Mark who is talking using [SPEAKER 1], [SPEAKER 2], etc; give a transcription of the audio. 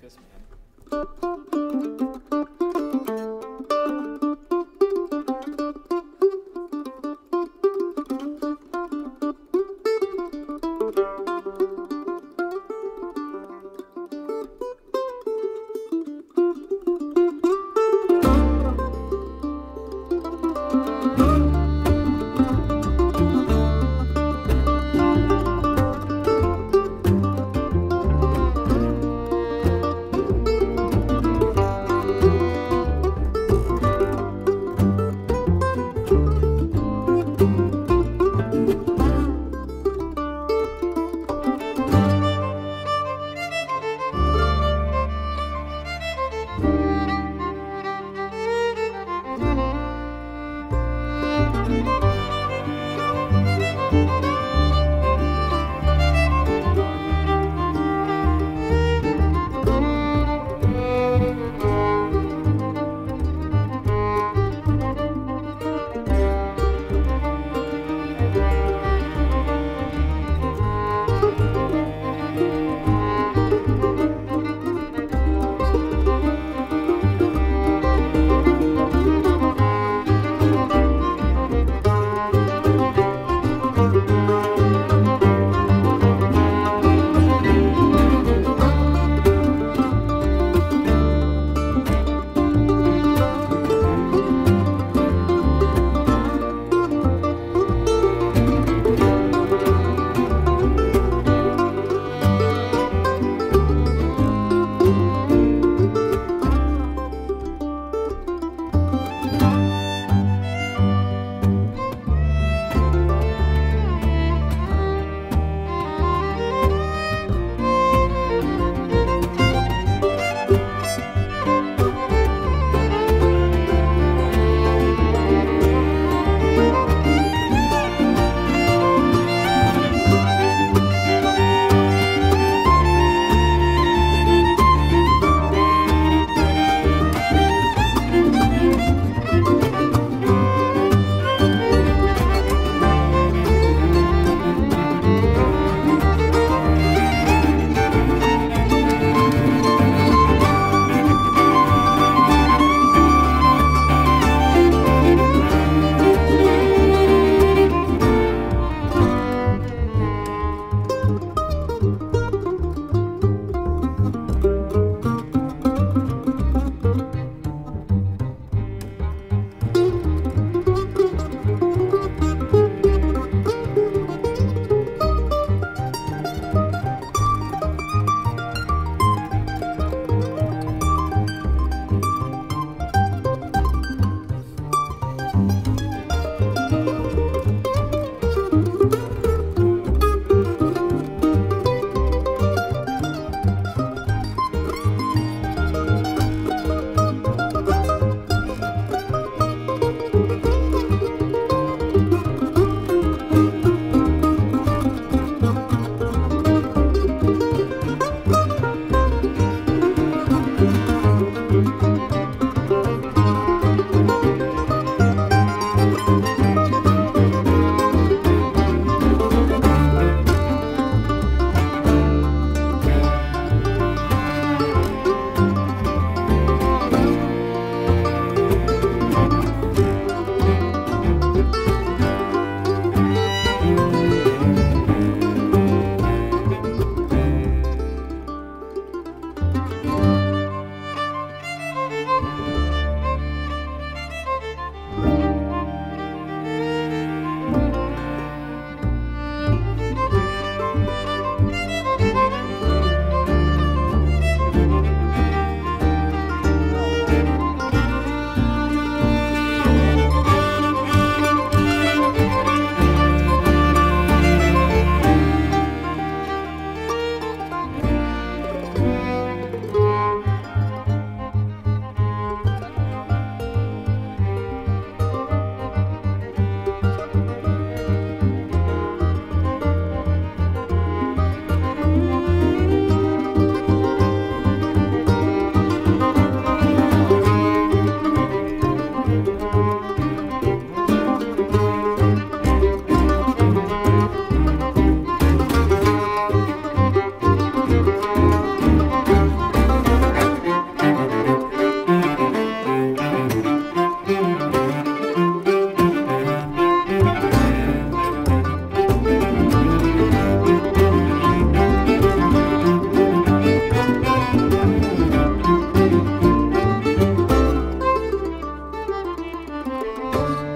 [SPEAKER 1] This man. you Thank you.